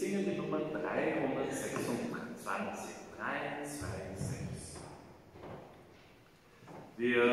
Nummer 326. 326. Wir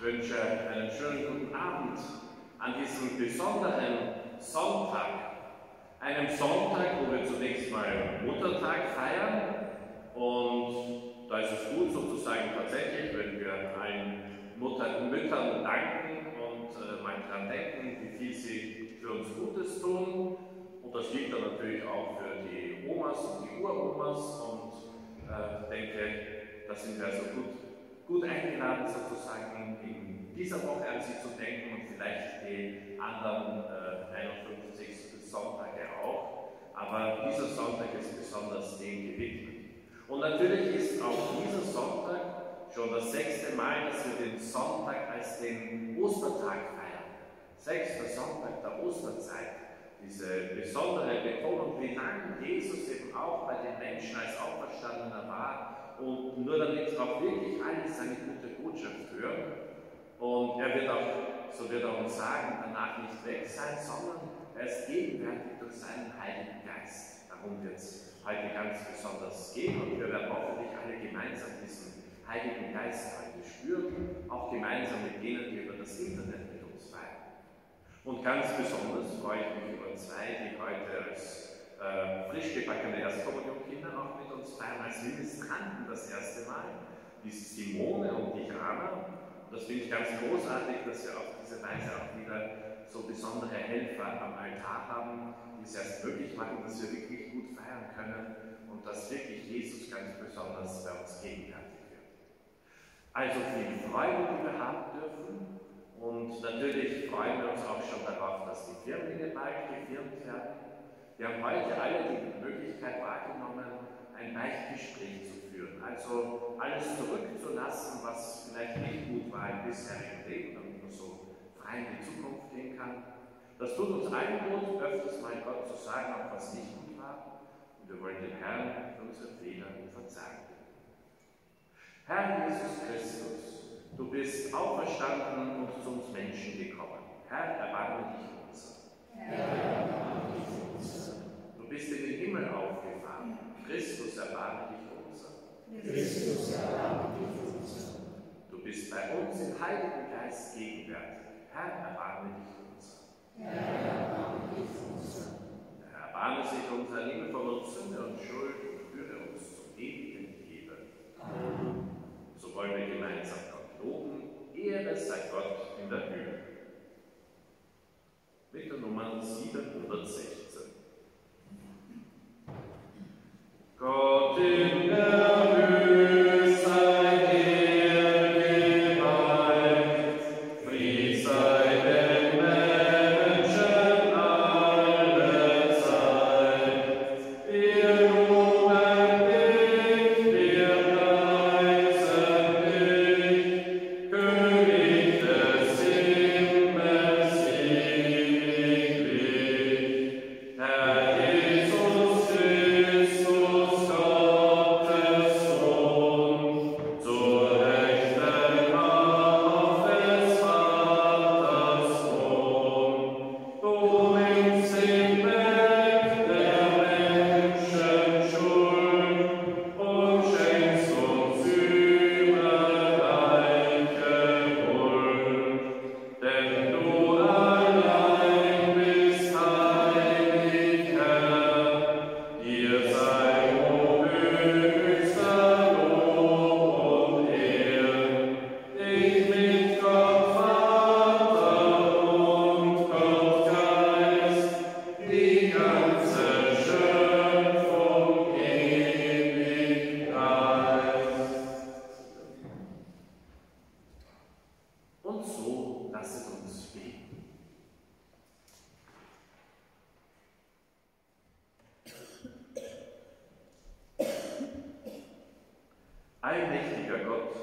Ich wünsche einen schönen guten Abend an diesem besonderen Sonntag. Einem Sonntag, wo wir zunächst mal Muttertag feiern. Und da ist es gut sozusagen tatsächlich, wenn wir allen Mutter, Müttern danken und äh, mal dran denken, wie viel sie für uns Gutes tun. Und das gilt dann natürlich auch für die Omas und die Uromas. Und äh, denke, da sind wir also gut, gut eingeladen, sozusagen in dieser Woche an sie zu denken und vielleicht die anderen äh, 51 Sonntage auch. Aber dieser Sonntag ist besonders dem gewidmet. Und natürlich ist auch dieser Sonntag schon das sechste Mal, dass wir den Sonntag als den Ostertag feiern. Sechster Sonntag der Osterzeit. Diese besondere Betonung, wie lange Jesus eben auch bei den Menschen als Auferstandener war und nur damit auch wirklich alle seine gute Botschaft hören. Und er wird auch, so wird er uns sagen, danach nicht weg sein, sondern er ist gegenwärtig durch seinen Heiligen Geist. Darum wird es heute ganz besonders gehen und wir werden hoffentlich alle gemeinsam diesen Heiligen Geist heute spüren, auch gemeinsam mit denen, die über das Internet mit uns feiern. Und ganz besonders freue ich mich über zwei, die heute als äh, frisch gebackene Erstkommunionkinder auch mit uns feiern, als Ministranten das erste Mal. Die Simone und die. Und das finde ich ganz großartig, dass wir auf diese Weise auch wieder so besondere Helfer am Altar haben, die es erst möglich machen, dass wir wirklich gut feiern können und dass wirklich Jesus ganz besonders bei uns gegenwärtig wird. Also viel Freude, die wir haben dürfen. Und natürlich freuen wir uns auch schon darauf, dass die Firmlinge bald gefirmt werden. Wir haben heute alle die Möglichkeit wahrgenommen, ein Beichtgespräch zu führen. Also alles zurückzulassen, was vielleicht nicht gut war im bisherigen Leben, damit man so frei in die Zukunft gehen kann. Das tut uns allen gut, öfters mal Gott zu sagen, auch was nicht gut war. Und wir wollen dem Herrn für unsere Fehler verzeihen. Herr Jesus Christus, du bist auferstanden und zu uns Menschen gekommen. Herr, erbarme dich unser. Du bist in den Himmel aufgefahren. Christus, erbarme dich unser. Christus, erbarme dich unser. Du bist bei uns im Heiligen Geist gegenwärtig. Herr, erbarme dich unser. Herr, erbarme dich unser. Herr, erbarme sich unserer Liebe von uns Sünde und Schuld und führe uns zum ewigen Leben. Amen. wollen wir gemeinsam Gott loben. Ehre sei Gott in der Höhe. Mit der Nummer 716. Gott Allmächtiger Gott,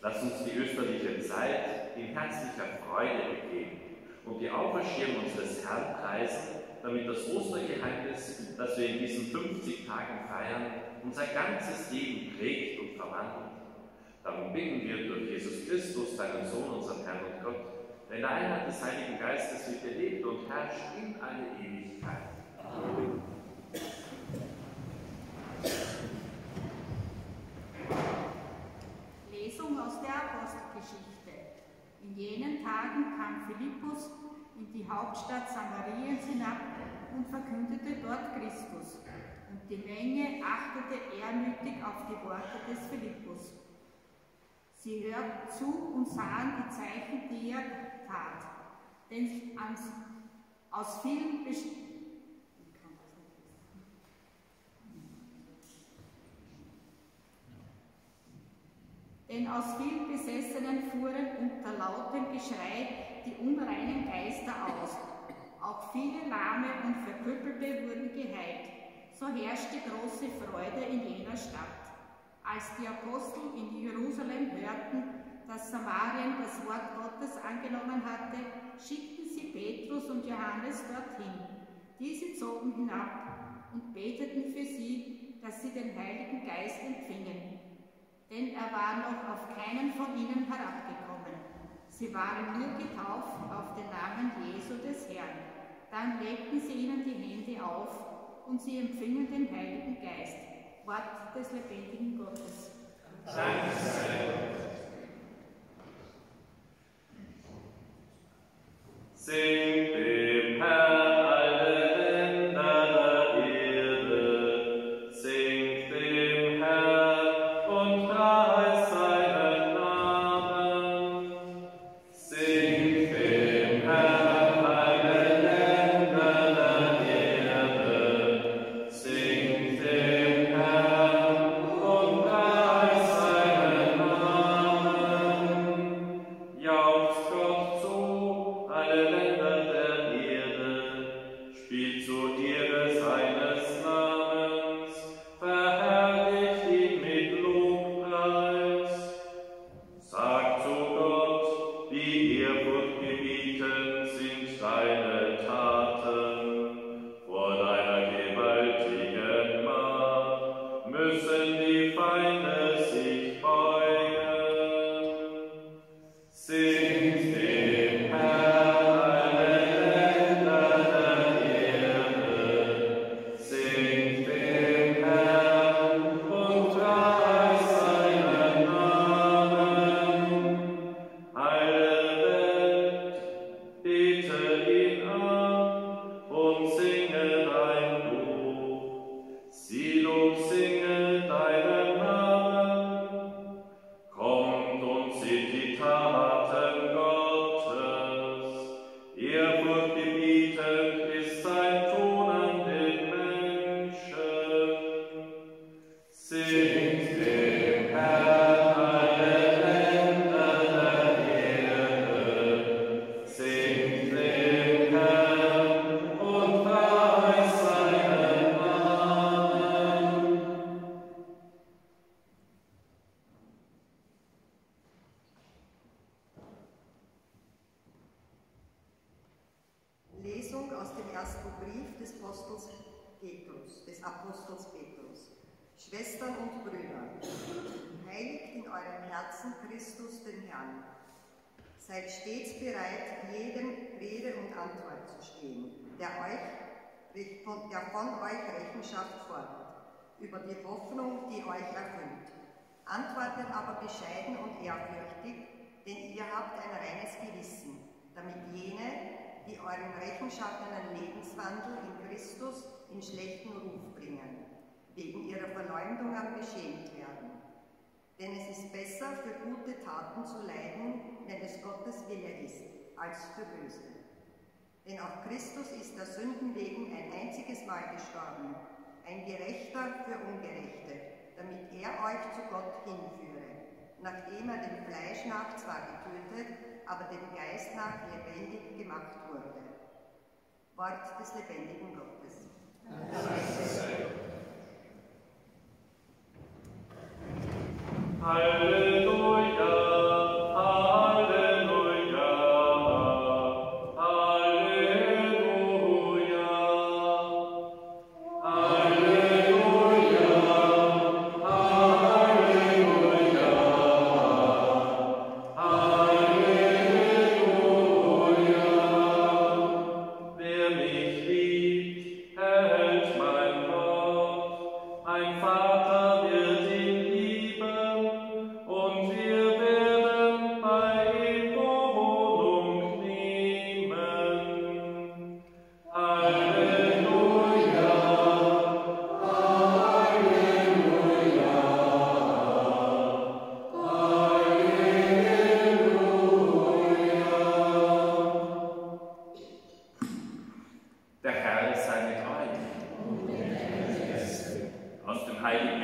lass uns die österliche Zeit in herzlicher Freude begehen und die Auferstehung unseres Herrn preisen, damit das Ostergeheimnis, das wir in diesen 50 Tagen feiern, unser ganzes Leben prägt und verwandelt. Darum bitten wir durch Jesus Christus, deinen Sohn, unseren Herrn und Gott, der in der Einheit des Heiligen Geistes mit dir lebt und herrscht in alle Ewigkeit. Lesung aus der Apostelgeschichte. In jenen Tagen kam Philippus in die Hauptstadt Samariens hinab und verkündete dort Christus. Und die Menge achtete ehrmütig auf die Worte des Philippus. Sie hörten zu und sahen die Zeichen, die er tat. Denn aus vielen Best Ich kann das nicht lesen. Denn aus vielen Besessenen fuhren unter lautem Geschrei die unreinen Geister aus. Auch viele Lahme und Verkrüppelte wurden geheilt. So herrschte große Freude in jener Stadt. Als die Apostel in Jerusalem hörten, dass Samarien das Wort Gottes angenommen hatte, schickten sie Petrus und Johannes dorthin. Diese zogen hinab und beteten für sie, dass sie den Heiligen Geist empfingen denn er war noch auf keinen von ihnen herabgekommen. Sie waren nur getauft auf den Namen Jesu des Herrn. Dann legten sie ihnen die Hände auf und sie empfingen den Heiligen Geist. Wort des lebendigen Gottes. Singt dem Herrn rechtschaffenen Lebenswandel in Christus in schlechten Ruf bringen, wegen ihrer Verleumdungen beschämt werden. Denn es ist besser, für gute Taten zu leiden, wenn es Gottes Wille ist, als für böse. Denn auch Christus ist der Sünden wegen ein einziges Mal gestorben, ein Gerechter für Ungerechte, damit er euch zu Gott hinführe, nachdem er dem Fleisch nach zwar getötet, aber dem Geist nach lebendig gemacht wurde. Wort des lebendigen Gottes. Halleluja.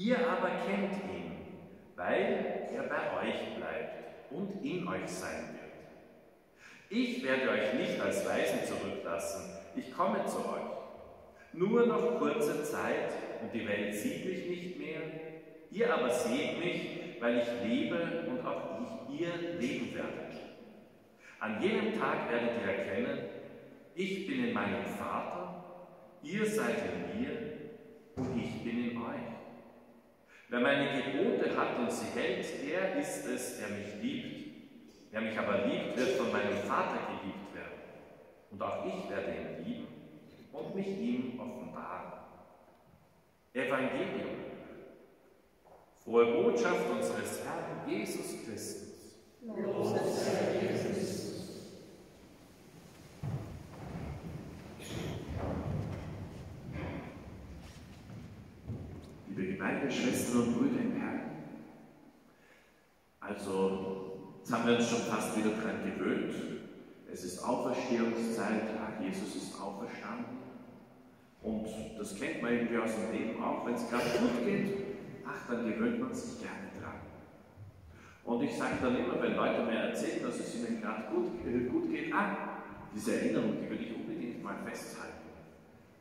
Ihr aber kennt ihn, weil er bei euch bleibt und in euch sein wird. Ich werde euch nicht als Weisen zurücklassen, ich komme zu euch. Nur noch kurze Zeit und die Welt sieht mich nicht mehr. Ihr aber seht mich, weil ich lebe und auch ich ihr leben werde. An jenem Tag werdet ihr erkennen, ich bin in meinem Vater, ihr seid in mir und ich bin in euch. Wer meine Gebote hat und sie hält, der ist es, der mich liebt. Wer mich aber liebt, wird von meinem Vater geliebt werden. Und auch ich werde ihn lieben und mich ihm offenbaren. Evangelium. Frohe Botschaft unseres Herrn Jesus Christus. Los sei Jesus. Gemeinde, Schwestern und Brüder im Herrn. Also, jetzt haben wir uns schon fast wieder daran gewöhnt. Es ist Auferstehungszeit, ach, Jesus ist auferstanden. Und das kennt man irgendwie aus dem Leben auch, wenn es gerade gut geht, ach, dann gewöhnt man sich gerne dran. Und ich sage dann immer, wenn Leute mir erzählen, dass es ihnen gerade gut, äh, gut geht, ah, diese Erinnerung, die will ich unbedingt mal festhalten.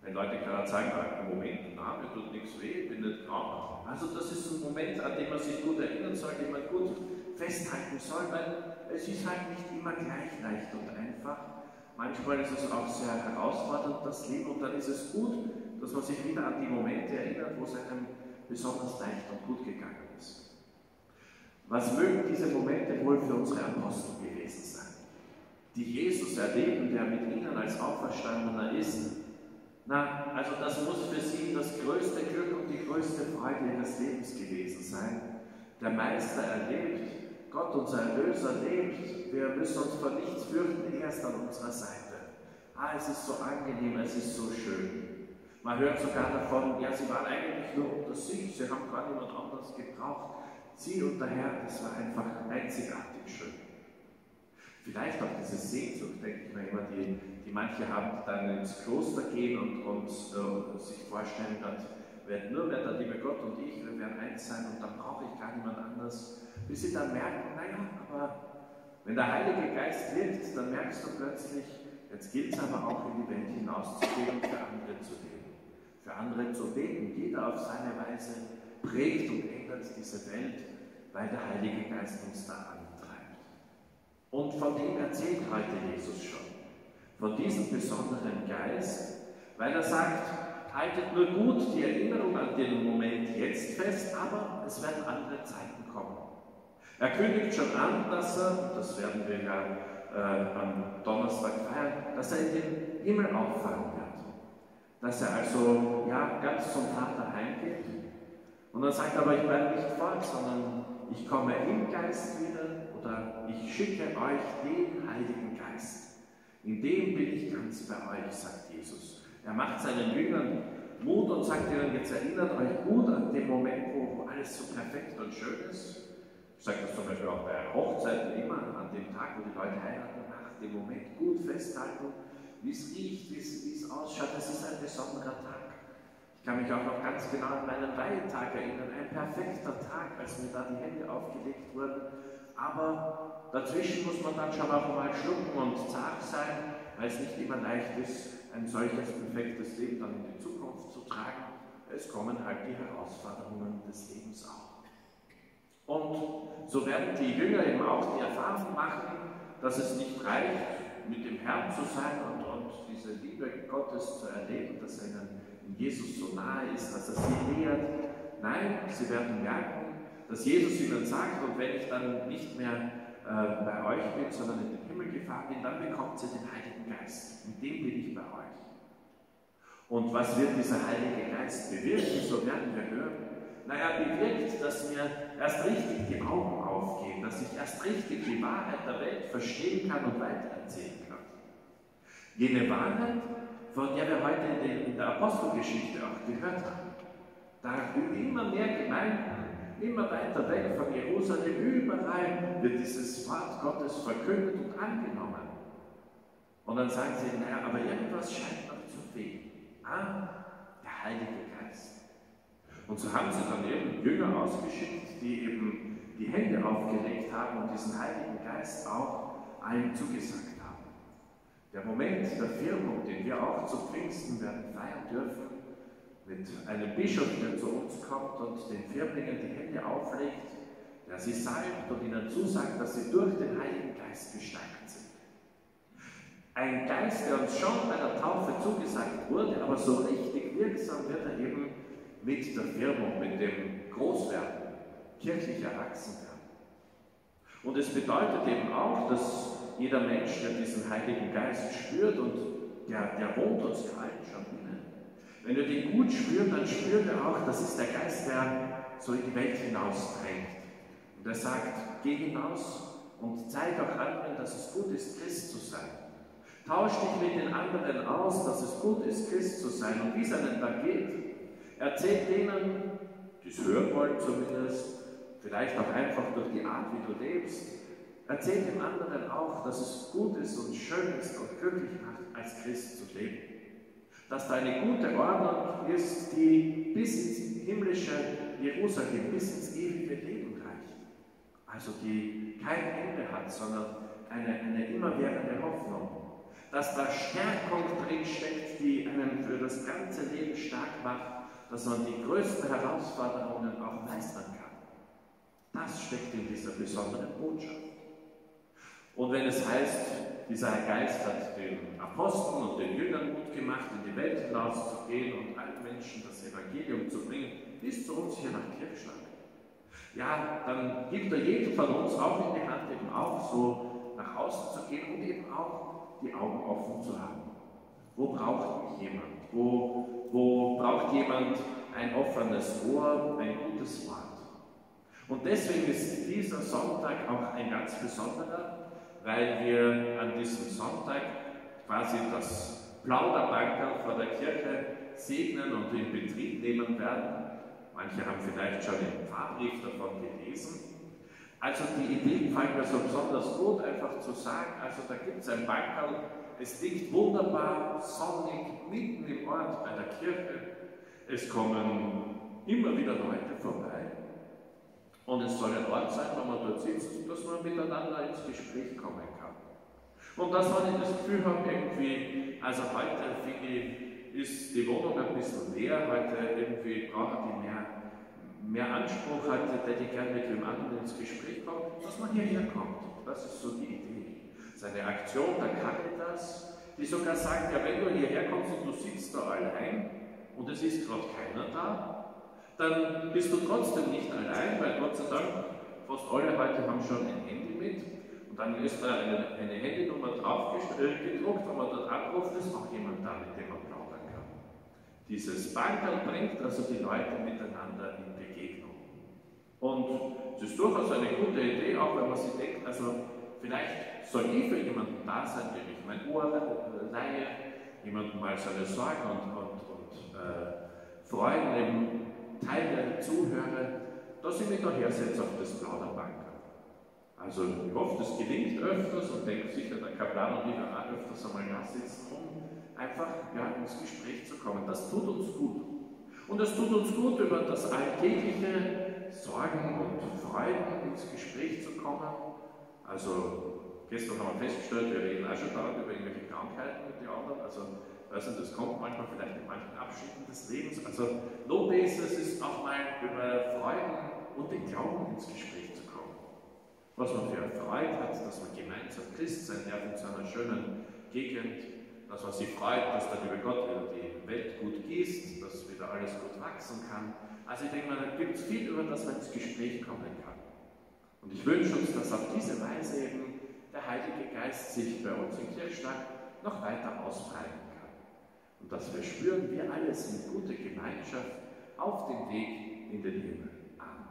Wenn Leute gerade sagen, ah, Moment, mir tut nichts weh, bin nicht krank. Also das ist ein Moment, an dem man sich gut erinnern soll, den man gut festhalten soll, weil es ist halt nicht immer gleich leicht und einfach. Manchmal ist es auch sehr herausfordernd, das Leben, und dann ist es gut, dass man sich wieder an die Momente erinnert, wo es einem besonders leicht und gut gegangen ist. Was mögen diese Momente wohl für unsere Apostel gewesen sein, die Jesus erleben, der mit ihnen als Auferstandener ist na, also das muss für sie das größte Glück und die größte Freude ihres Lebens gewesen sein. Der Meister erlebt, Gott, unser Erlöser, lebt. Wir müssen uns vor nichts fürchten, er ist an unserer Seite. Ah, es ist so angenehm, es ist so schön. Man hört sogar davon, ja, sie waren eigentlich nur unter sich, sie haben gar niemand anderes gebraucht. Sie und der Herr, das war einfach einzigartig schön. Vielleicht auch diese Sehnsucht denke ich mir immer, die, die manche haben, die dann ins Kloster gehen und, und äh, sich vorstellen, dass wird nur mehr der liebe Gott und ich, wir werden eins sein und dann brauche ich gar niemand anders. Bis sie dann merken, naja, aber wenn der Heilige Geist wirkt, dann merkst du plötzlich, jetzt gilt es aber auch in die Welt hinauszugehen und für andere zu leben, für andere zu beten. Jeder auf seine Weise prägt und ändert diese Welt, weil der Heilige Geist uns da. Und von dem erzählt heute Jesus schon, von diesem besonderen Geist, weil er sagt, haltet nur gut die Erinnerung an den Moment jetzt fest, aber es werden andere Zeiten kommen. Er kündigt schon an, dass er, das werden wir ja äh, am Donnerstag feiern, dass er in den Himmel auffahren wird. Dass er also ja, ganz zum Vater heimgeht. Und dann sagt er aber, ich bleibe nicht fort, sondern ich komme im Geist wieder oder ich schicke euch den Heiligen Geist. In dem bin ich ganz bei euch, sagt Jesus. Er macht seinen Jüngern Mut und sagt ihnen, jetzt erinnert euch gut an den Moment, wo, wo alles so perfekt und schön ist. Ich sage das zum Beispiel auch bei Hochzeiten immer, an dem Tag, wo die Leute heiraten, nach dem Moment gut festhalten, wie es riecht, wie es ausschaut. Das ist ein besonderer Tag. Ich kann mich auch noch ganz genau an meinen Weihentag erinnern. Ein perfekter Tag, als mir da die Hände aufgelegt wurden. Aber dazwischen muss man dann schon auch mal schlucken und zart sein, weil es nicht immer leicht ist, ein solches perfektes Leben dann in die Zukunft zu tragen. Es kommen halt die Herausforderungen des Lebens auch. Und so werden die Jünger eben auch die Erfahrung machen, dass es nicht reicht, mit dem Herrn zu sein und, und diese Liebe Gottes zu erleben, dass er ihnen in Jesus so nahe ist, dass er sie lehrt. Nein, sie werden merken, dass Jesus ihnen sagt, und wenn ich dann nicht mehr äh, bei euch bin, sondern in den Himmel gefahren bin, dann bekommt ihr den Heiligen Geist. In dem bin ich bei euch. Und was wird dieser Heilige Geist bewirken? So werden wir hören. Naja, bewirkt, dass mir erst richtig die Augen aufgehen, dass ich erst richtig die Wahrheit der Welt verstehen kann und weitererzählen kann. Jene Wahrheit, von der wir heute in der Apostelgeschichte auch gehört haben. Da immer mehr Gemeinden immer weiter weg von Jerusalem, überall wird dieses Wort Gottes verkündet und angenommen. Und dann sagen sie, naja, aber irgendwas scheint noch zu fehlen. Ah, der Heilige Geist. Und so haben sie dann eben Jünger ausgeschickt, die eben die Hände aufgelegt haben und diesen Heiligen Geist auch allen zugesagt haben. Der Moment der Firmung, den wir auch zu Pfingsten werden feiern dürfen, mit einem Bischof, der zu uns kommt und den Firmlingen die Hände auflegt, der sie salbt und ihnen zusagt, dass sie durch den Heiligen Geist gestärkt sind. Ein Geist, der uns schon bei der Taufe zugesagt wurde, aber so richtig wirksam wird er eben mit der Firmung, mit dem Großwerden, kirchlich erwachsen werden. Und es bedeutet eben auch, dass jeder Mensch, der diesen Heiligen Geist spürt und der, der wohnt uns allen schon wenn du den gut spürst, dann spürt er auch, das ist der Geist, der so in die Welt hinaus drängt. Und er sagt, geh hinaus und zeig auch anderen, dass es gut ist, Christ zu sein. Tausch dich mit den anderen aus, dass es gut ist, Christ zu sein. Und wie es einem da geht, erzähl denen, die es hören wollen zumindest, vielleicht auch einfach durch die Art, wie du lebst, erzähl den anderen auch, dass es gut ist und schön ist und glücklich macht, als Christ zu leben dass da eine gute Ordnung ist, die bis ins himmlische Jerusalem, bis ins ewige Leben reicht. Also die kein Ende hat, sondern eine, eine immerwährende Hoffnung. Dass da Stärkung drinsteckt, die einen für das ganze Leben stark macht, dass man die größten Herausforderungen auch meistern kann. Das steckt in dieser besonderen Botschaft. Und wenn es heißt, dieser Geist hat den Aposteln und den Jüngern Mut gemacht, in die Welt hinauszugehen und allen Menschen das Evangelium zu bringen, bis zu uns hier nach Kirchschlag. Ja, dann gibt er jedem von uns auch in die Hand, eben auch so nach außen zu gehen und eben auch die Augen offen zu haben. Wo braucht mich jemand? Wo, wo braucht jemand ein offenes Ohr, ein gutes Wort? Und deswegen ist dieser Sonntag auch ein ganz besonderer, weil wir an diesem Sonntag quasi das Plauderbankerl vor der Kirche segnen und in Betrieb nehmen werden. Manche haben vielleicht schon den Fahrbrief davon gelesen. Also die Idee gefällt mir so besonders gut, einfach zu sagen, also da gibt es ein Bankerl, es liegt wunderbar sonnig mitten im Ort bei der Kirche. Es kommen immer wieder Leute vorbei. Und es soll ein Ort sein, wo man dort sitzt, dass man miteinander ins Gespräch kommen kann. Und das, wenn ich das Gefühl habe, irgendwie, also heute finde ich, ist die Wohnung ein bisschen leer, heute irgendwie braucht die mehr, mehr Anspruch, heute hätte ich gerne mit dem anderen ins Gespräch kommen, dass man hierher kommt. Das ist so die Idee. Das ist eine Aktion der Caritas, die sogar sagt, ja, wenn du hierher kommst und du sitzt da allein und es ist gerade keiner da, dann bist du trotzdem nicht allein, weil Gott sei Dank fast alle heute haben schon ein Handy mit und dann ist da eine, eine Handynummer drauf gedruckt, wenn man dort abruft, ist auch jemand da, mit dem man plaudern kann. Dieses Bankerl bringt also die Leute miteinander in Begegnung. Und es ist durchaus eine gute Idee, auch wenn man sich denkt, also vielleicht soll ich für jemanden da sein, dem ich mein Ohr leihe, jemandem mal seine Sorgen und, und, und äh, Freuden eben teile, zuhöre, dass ich mich da hersetze auf das Plauderbank. Also ich hoffe, das gelingt öfters und denke sicher, der Kaplan und ich auch öfters einmal da sitzen, um einfach ja, ins Gespräch zu kommen. Das tut uns gut. Und es tut uns gut, über das alltägliche Sorgen und Freuden ins Gespräch zu kommen. Also gestern haben wir festgestellt, wir reden auch schon dauernd über irgendwelche Krankheiten mit den anderen. Also nicht, das kommt manchmal vielleicht in manchen Abschnitten des Lebens. Also Lobbasis ist auch mal über Freuden und den Glauben ins Gespräch zu kommen. Was man für Freude hat, dass man gemeinsam Christ sein darf in so einer schönen Gegend, dass man sich freut, dass der liebe Gott wieder die Welt gut gießt, dass wieder alles gut wachsen kann. Also ich denke mal, da gibt es viel, über das man ins Gespräch kommen kann. Und ich wünsche uns, dass auf diese Weise eben der Heilige Geist sich bei uns im Kirchstag noch weiter ausbreiten und dass wir spüren, wir alle sind gute Gemeinschaft auf dem Weg in den Himmel. Amen.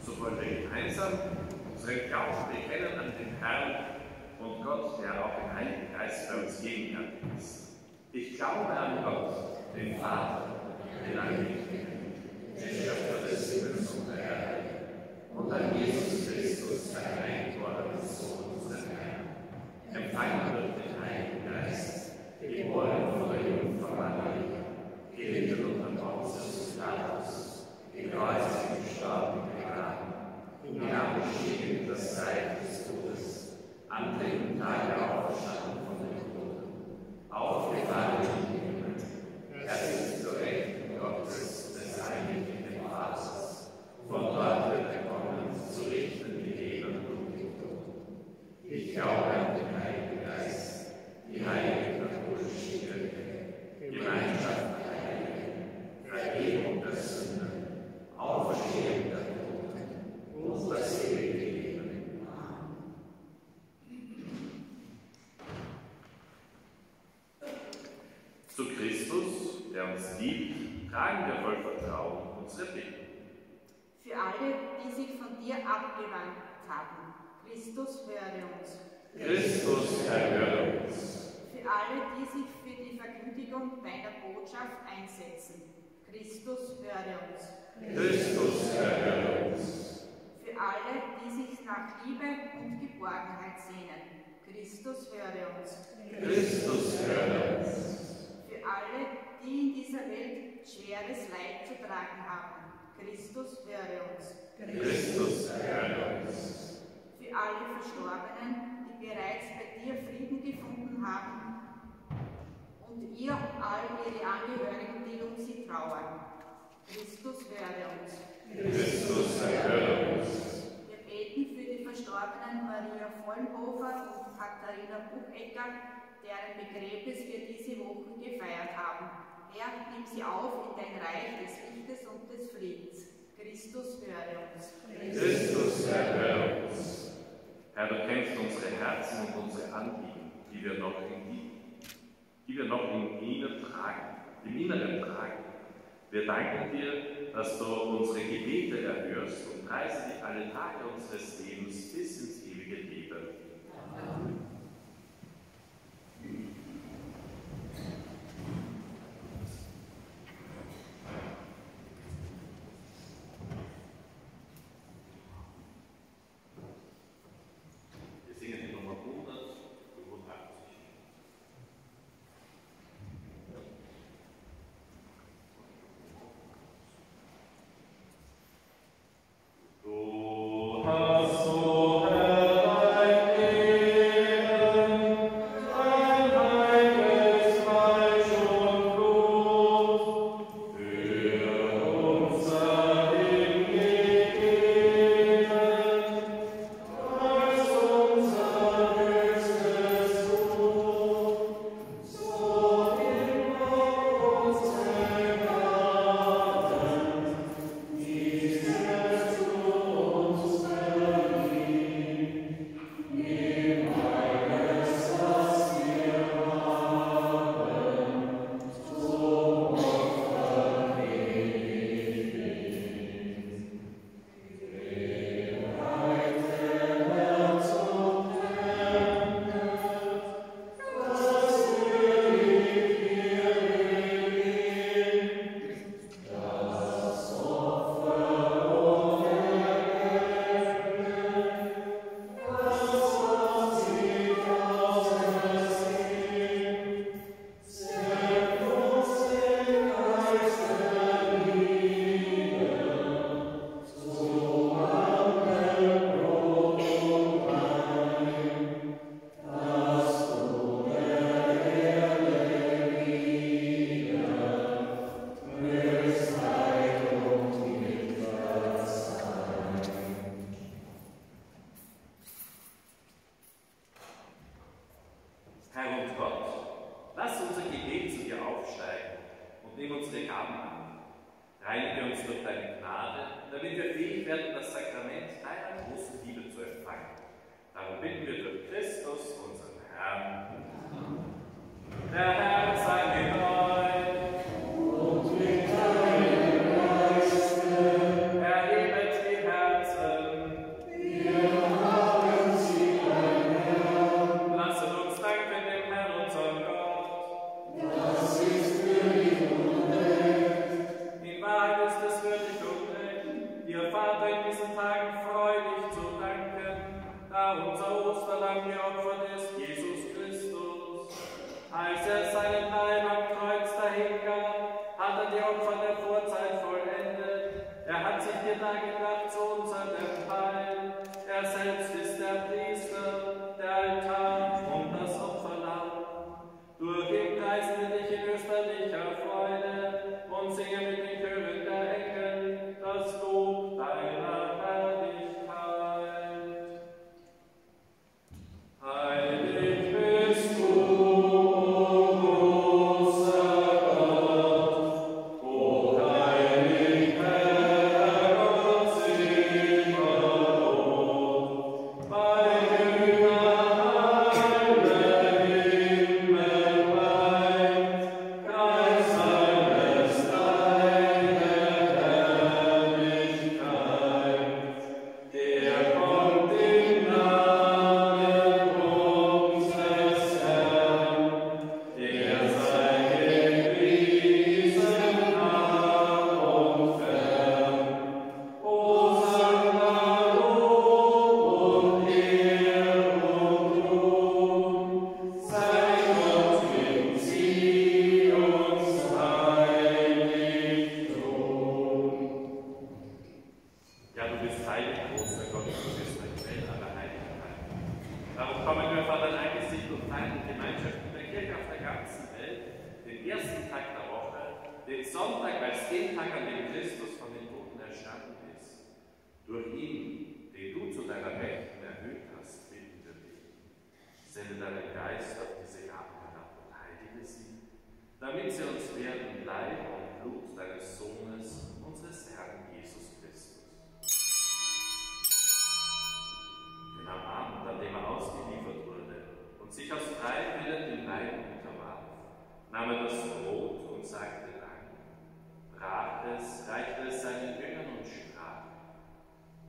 So wollen wir gemeinsam unseren Glauben bekennen an den Herrn und Gott, der auch im Heiligen Geist bei uns gegenwärtig ist. Ich glaube an Gott, den Vater, den Allmächtigen Schöpfer des Himmels und der Erde, und an Jesus Christus, sein eingeborenen Sohn, unseren Herrn, empfangen durch den Heiligen Geist, geboren von der Jungfrau Maria, gelitten unter Pontius Pilatus, gekreuzigt, gestorben, begraben, hinabgestiegen in das Reich des Todes, am dritten Tage auferstanden von den Toten, aufgefahren in den Himmel, er ist zur Rechten Gottes, von dort wird er kommen, zu richten die Leben und die Toten. Ich glaube an den Heiligen Geist, die heilige katholische Kirche, Gemeinschaft der Heiligen, Vergebung der Sünden, Auferstehung der Toten und das ewige Leben. Amen. Zu Christus, der uns liebt, tragen wir voll Vertrauen unsere Bitten für alle, die sich von dir abgewandt haben. Christus, höre uns. Christus, erhöre uns. Für alle, die sich für die Verkündigung deiner Botschaft einsetzen. Christus, höre uns. Christus, erhöre uns. Für alle, die sich nach Liebe und Geborgenheit sehnen. Christus, höre uns. Christus, höre uns. Für alle, die in dieser Welt schweres Leid zu tragen haben. Christus, höre uns. Christus, höre uns. Für alle Verstorbenen, bereits bei dir Frieden gefunden haben und ihr all ihre Angehörigen, die um sie trauern. Christus, höre uns. Christus, höre uns. Wir beten für die Verstorbenen Maria Vollhofer und Katharina Buchecker, deren Begräbnis wir diese Woche gefeiert haben. Herr, nimm sie auf in dein Reich des Lichtes und des Friedens. Christus, höre uns. Christus, höre uns. Herr, du kennst unsere Herzen und unsere Anliegen, die wir noch in, die wir noch in ihnen tragen, im Inneren tragen. Wir danken dir, dass du unsere Gebete erhörst und preisen dich alle Tage unseres Lebens bis ins ewige Leben. Amen. Amen. Tages reichte es seinen Jüngern und sprach,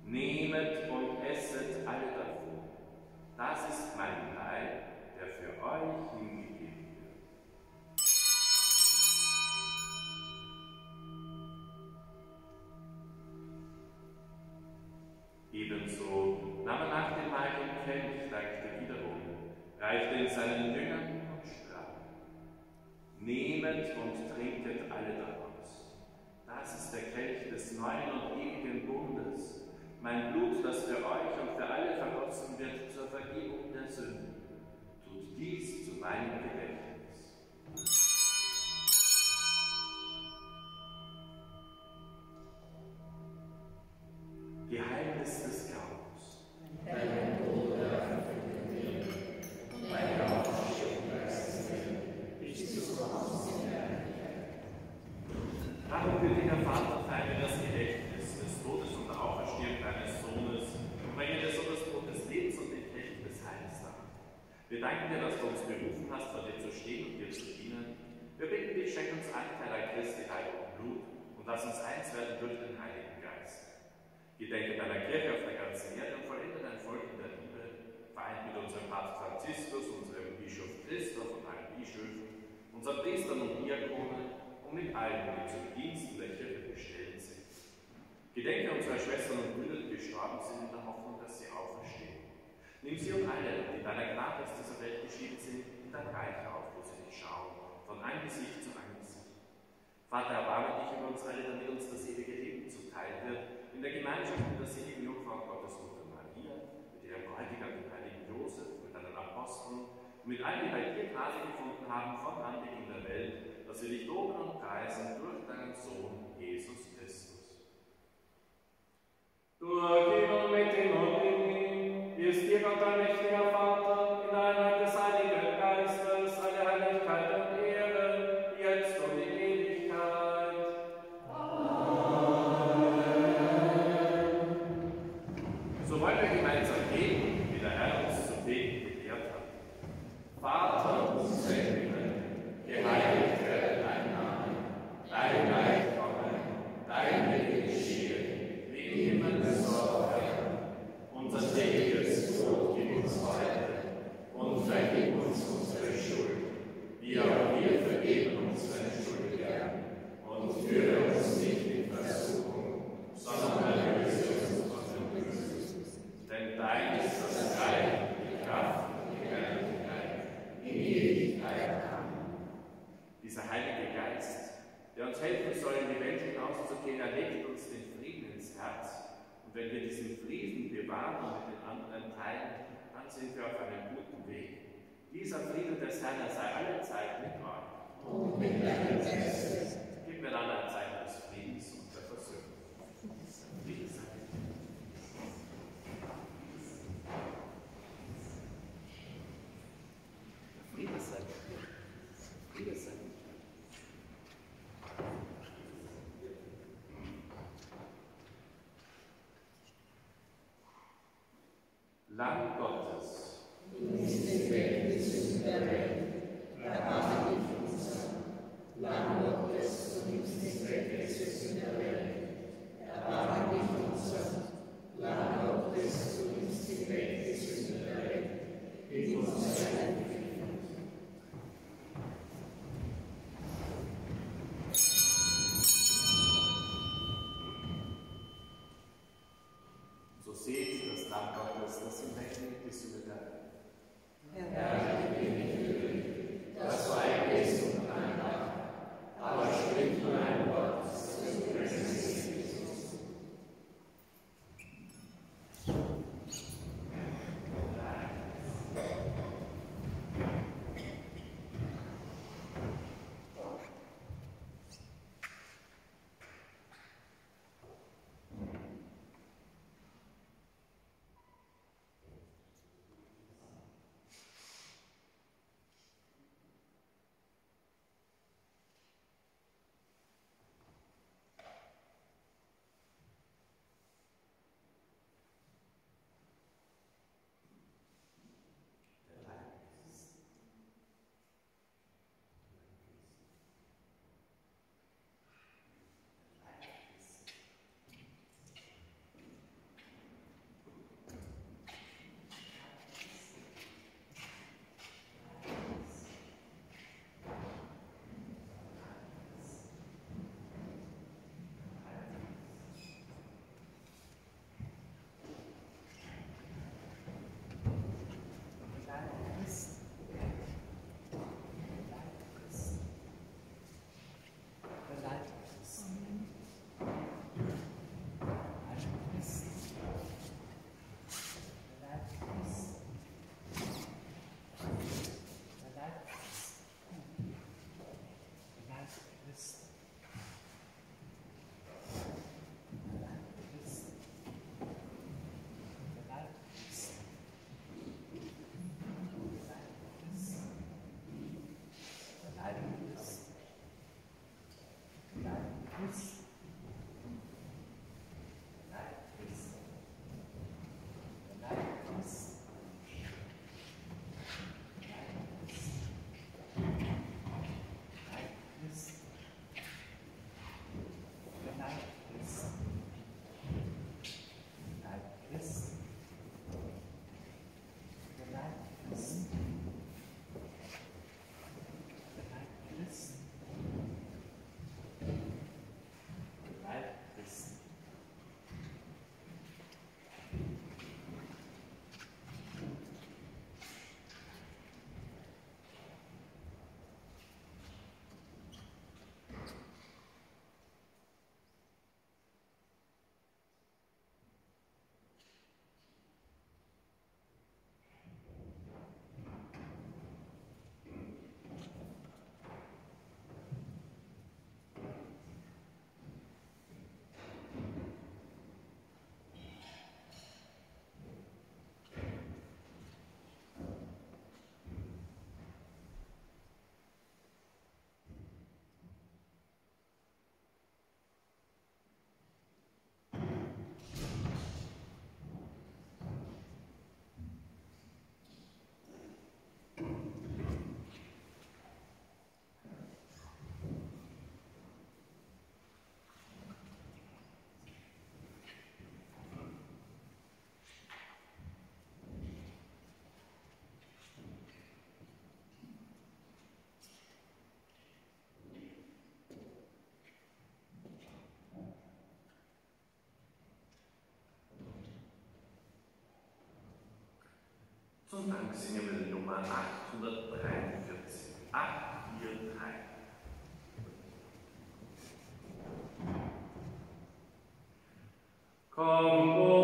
Nehmet und esset alle davon. Das ist mein Leib, der für euch hingegeben meinen und ewigen Bundes, mein Blut, das für euch und für alle vergossen wird zur Vergebung der Sünden, tut dies zu meinem Gedächtnis. Heiligen, die zum Dienst und der Kirche bestellt sind. Gedenke unsere Schwestern und Brüder, die gestorben sind, in der Hoffnung, dass sie auferstehen. Nimm sie und alle, die deiner Gnade aus dieser Welt geschieden sind, in dein Reich auf, wo sie dich schauen, von einem Gesicht zu Angesicht. Vater, erbarme dich über uns alle, damit uns das ewige Leben zuteil wird, in der Gemeinschaft mit der seligen Jungfrau Gottes Mutter Maria, mit ihrem Bräutigam, dem heiligen Josef, mit deinen Aposteln, mit allen, die bei dir Gnade gefunden haben, von Anbeginn der Welt, dass wir dich loben und preisen durch deinen Sohn Jesus Christus. Durch ihn und mit dem und in ihm ist dir Gott eine uns helfen soll, in die Welt hinauszugehen. Er legt uns den Frieden ins Herz. Und wenn wir diesen Frieden bewahren und mit den anderen teilen, dann sind wir auf einem guten Weg. Dieser Frieden des Herrn er sei alle Zeit mit euch. Und mit deinem Geist. Gib mir dann eine Zeit Sozusagen singen wir die Nummer 843. 843. Come on.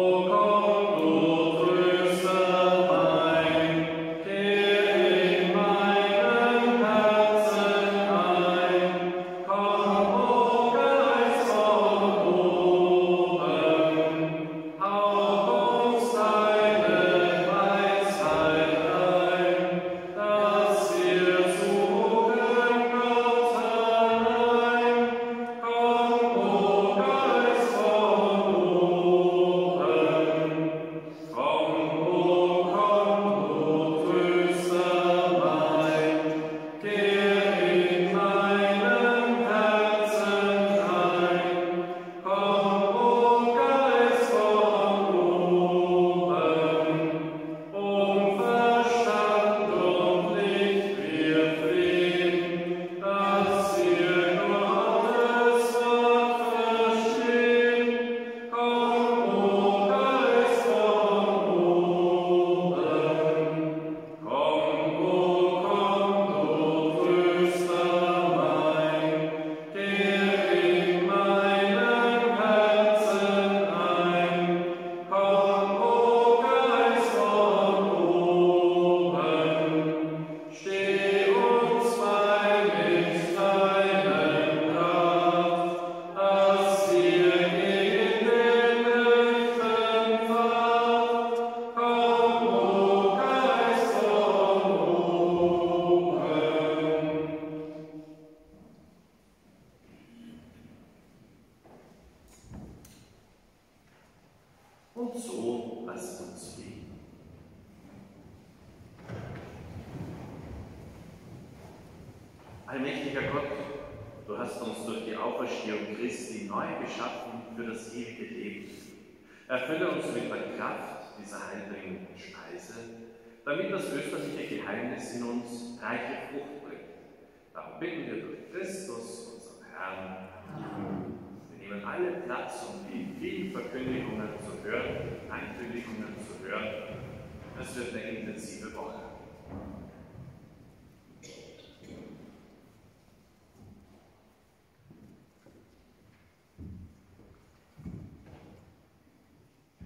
Es wird eine intensive Woche.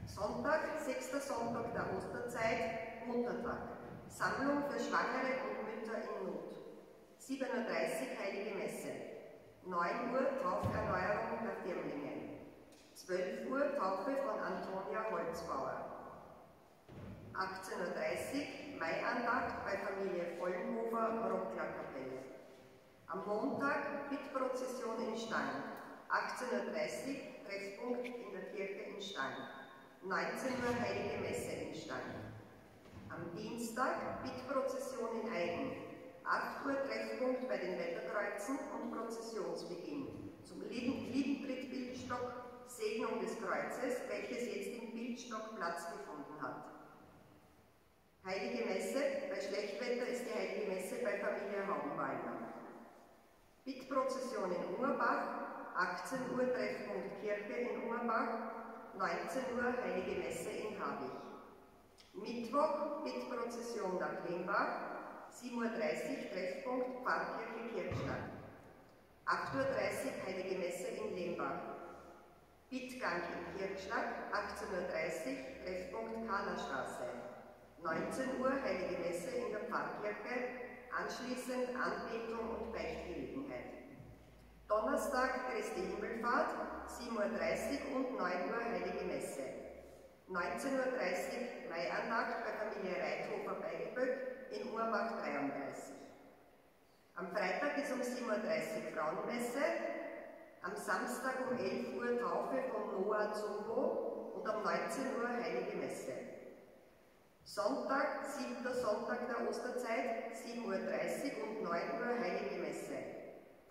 Sonntag, sechster Sonntag der Osterzeit, Muttertag. Sammlung für Schwangere und Mütter in Not. 7.30 Uhr Heilige Messe. 9 Uhr Tauferneuerung der Firmlinge. 12 Uhr Taufe von Antonia Holzbauer. 18.30 Uhr Maiandacht bei Familie Vollenhofer, Rocklerkapelle. Am Montag Bittprozession in Stein. 18.30 Uhr Treffpunkt in der Kirche in Stein. 19 Uhr Heilige Messe in Stein. Am Dienstag Bittprozession in Eigen. 8 Uhr Treffpunkt bei den Wetterkreuzen und Prozessionsbeginn. Zum lieben, lieben Bildstock Segnung des Kreuzes, welches jetzt im Bildstock Platz gefunden hat. Heilige Messe, bei Schlechtwetter ist die Heilige Messe bei Familie Haubenwalder. Bittprozession in Ungerbach, 18 Uhr Treffpunkt Kirche in Ungerbach, 19 Uhr Heilige Messe in Habich. Mittwoch Bittprozession nach Limbach, 7.30 Uhr Treffpunkt Pfarrkirche Kirchstadt. 8.30 Uhr Heilige Messe in Limbach. Bittgang in Kirchstadt, 18.30 Uhr Treffpunkt Kahlerstraße. 19 Uhr Heilige Messe in der Pfarrkirche, anschließend Anbetung und Beichtgelegenheit. Donnerstag Christi Himmelfahrt, 7.30 Uhr und 9 Uhr Heilige Messe. 19.30 Uhr Maiandacht bei Familie Reithofer bei Eböck in Urbach 33. Am Freitag ist um 7.30 Uhr Frauenmesse, am Samstag um 11 Uhr Taufe von Noah Zumbo und um 19 Uhr Heilige Messe. Sonntag, 7. Sonntag der Osterzeit, 7.30 Uhr und 9 Uhr Heilige Messe.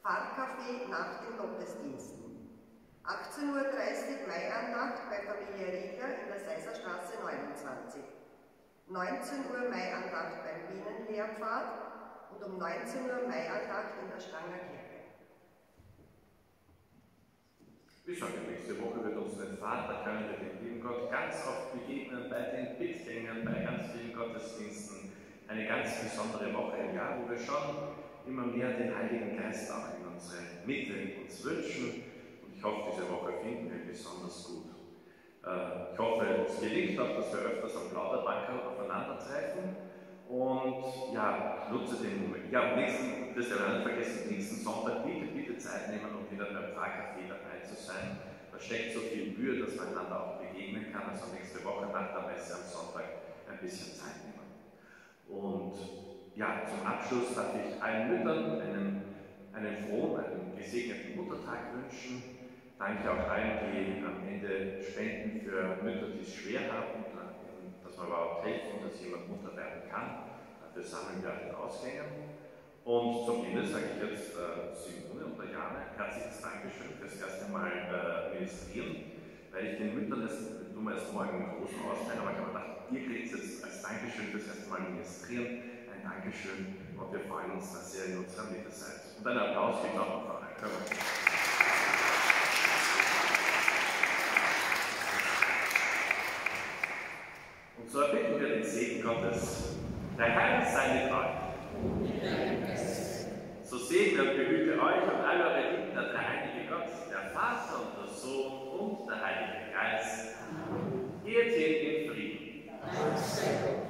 Pfarrkaffee nach den Gottesdiensten. 18.30 Uhr Maiandacht bei Familie Rieger in der Seiserstraße 29. 19 Uhr Maiandacht beim Bienenlehrpfad und um 19 Uhr Maiandacht in der Stanger Kirche. Ich sage, nächste Woche wird uns den Vater, können wir Gott ganz oft begegnen bei den Bittgängern, bei ganz vielen Gottesdiensten. Eine ganz besondere Woche im Jahr, wo wir schon immer mehr den Heiligen Geist auch in unsere Mitte uns wünschen. Und ich hoffe, diese Woche finden wir besonders gut. Äh, ich hoffe, es gelingt auch, dass wir öfters am Plauderbankerl aufeinandertreffen. Und ja, nutze den Moment. Ja, nächsten, das ja nicht vergessen, nächsten Sonntag bitte, bitte Zeit nehmen, um wieder beim Pfarrcafé dabei zu sein. Steckt so viel Mühe, dass man einander auch begegnen kann. Also nächste Woche nach der Messe am Sonntag ein bisschen Zeit nehmen. Und ja, zum Abschluss darf ich allen Müttern einen, einen frohen, einen gesegneten Muttertag wünschen. Danke auch allen, die am Ende spenden für Mütter, die es schwer haben, dass man überhaupt helfen, dass jemand Mutter werden kann. Dafür sammeln wir an den Ausgängen. Und zum Ende sage ich jetzt äh, Simone und Diana herzliches Dankeschön fürs erste Mal äh, ministrieren, weil ich den Müttern das tun wir erst morgen einen großen Ausfall, aber ich habe gedacht, ihr kriegt jetzt als Dankeschön fürs erste Mal ministrieren ein Dankeschön und wir freuen uns, dass ihr in unserer Mitte seid. Und einen Applaus geht auch auf alle. Und so erbitten wir den Segen Gottes. Der Herr sei mit euch. So sehen wir und behüte euch und all eure Kinder der Heilige Gott, der Vater und der Sohn und der Heilige Geist. Geht hin in Frieden.